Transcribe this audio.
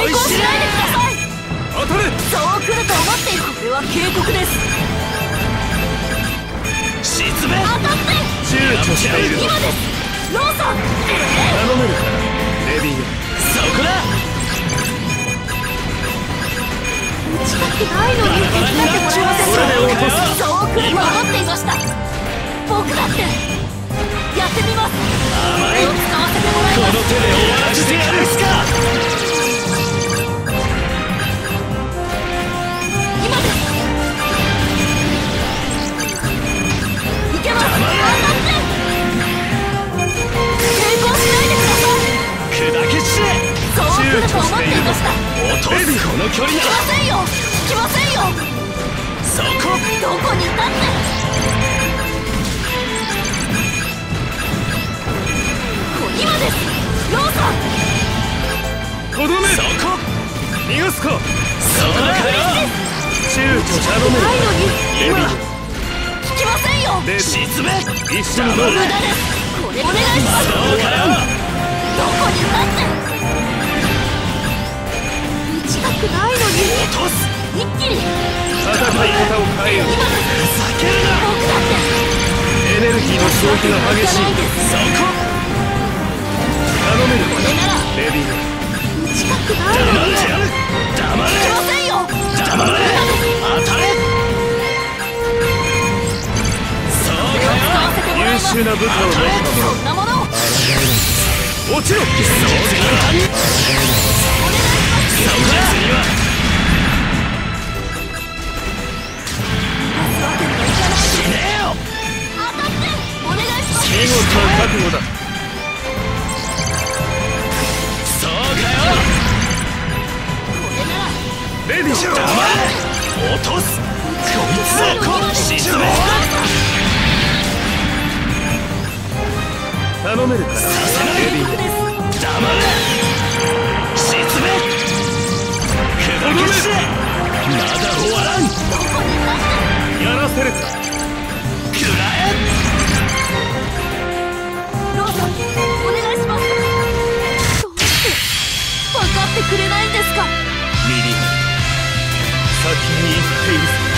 抵抗しないでください当たれそう来ると思っているこれは警告です沈め当たって躊躇している今です。ローソン頼めるレディーそこだ打ちたくないのに手伝ってもませんかそう来ると思っていましたると思って。いました落とすこの距離来まならせんよ来ませんよそこどこにいたって。こ今ですローソンとどめそこ逃がすかそうだかよ躊躇頼めるないのにレビン聞きませんよ沈め一緒にどう無駄ですこれお願いします一気に。戦い方を変えよう。けるな僕だってエネルギーの消費が激しい。そこ頼めるこれならレビン打ちたくないの。に黙れ。黙れ。せんよ黙れ。当たれ。優秀な部下を持った者そんなもの。を落ちろ。そうか見事覚悟だそうかよこれならレディー。黙れ落とすこいつをこう沈め頼めるかレディ僕です黙れ沈め砕け散れまだ終わらんどこにいたってー。やらせるかってくれないんですか？ミリ先に行っている